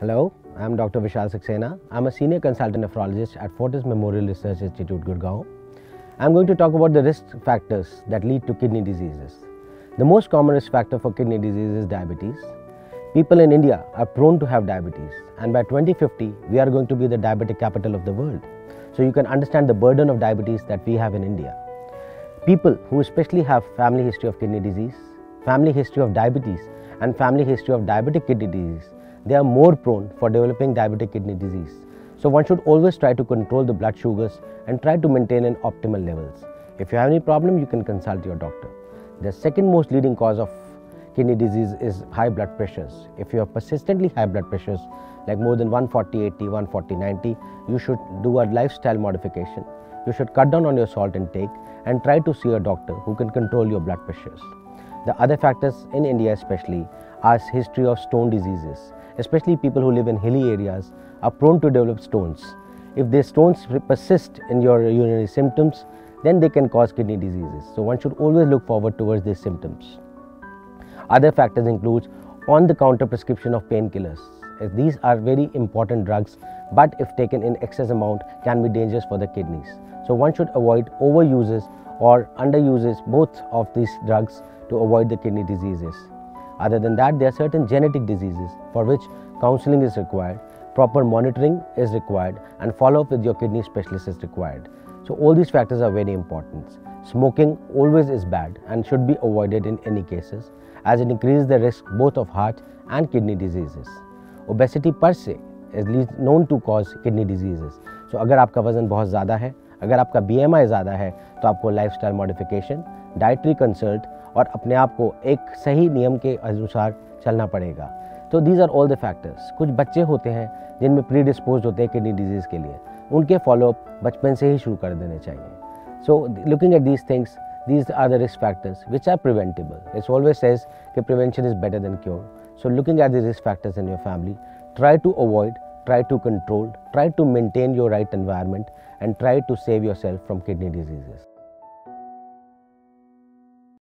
Hello, I'm Dr. Vishal Saxena. I'm a senior consultant nephrologist at Fortis Memorial Research Institute, Gurgaon. I'm going to talk about the risk factors that lead to kidney diseases. The most common risk factor for kidney disease is diabetes. People in India are prone to have diabetes, and by 2050, we are going to be the diabetic capital of the world. So you can understand the burden of diabetes that we have in India. People who especially have family history of kidney disease, family history of diabetes, and family history of diabetic kidney disease, they are more prone for developing diabetic kidney disease. So one should always try to control the blood sugars and try to maintain an optimal levels. If you have any problem, you can consult your doctor. The second most leading cause of kidney disease is high blood pressures. If you have persistently high blood pressures, like more than 140 80, 140 90, you should do a lifestyle modification. You should cut down on your salt intake and try to see a doctor who can control your blood pressures. The other factors in India especially are history of stone diseases, especially people who live in hilly areas are prone to develop stones. If these stones persist in your urinary symptoms, then they can cause kidney diseases. So one should always look forward towards these symptoms. Other factors include on-the-counter prescription of painkillers. These are very important drugs, but if taken in excess amount, can be dangerous for the kidneys. So one should avoid overuses or underuses both of these drugs to avoid the kidney diseases. Other than that, there are certain genetic diseases for which counseling is required, proper monitoring is required, and follow-up with your kidney specialist is required. So all these factors are very important. Smoking always is bad and should be avoided in any cases as it increases the risk both of heart and kidney diseases. Obesity per se is known to cause kidney diseases. So अगर आपका वजन बहुत ज़्यादा है अगर आपका BMI ज़्यादा है तो आपको life style modification dietary consult और अपने आप को एक सही नियम के अनुसार चलना पड़ेगा। तो these are all the factors कुछ बच्चे होते हैं जिनमें प्री डिस्पोज होते हैं किडनी डिज़ीज़ के लिए। उनके फॉलोअप बचपन से ही शुरू कर देने चाहिए। So looking at these things these are the risk factors which are preventable it's always says कि prevention is better than cure so looking at the risk factors in your family try to avoid try to control try to maintain your right environment and try to save yourself from kidney diseases.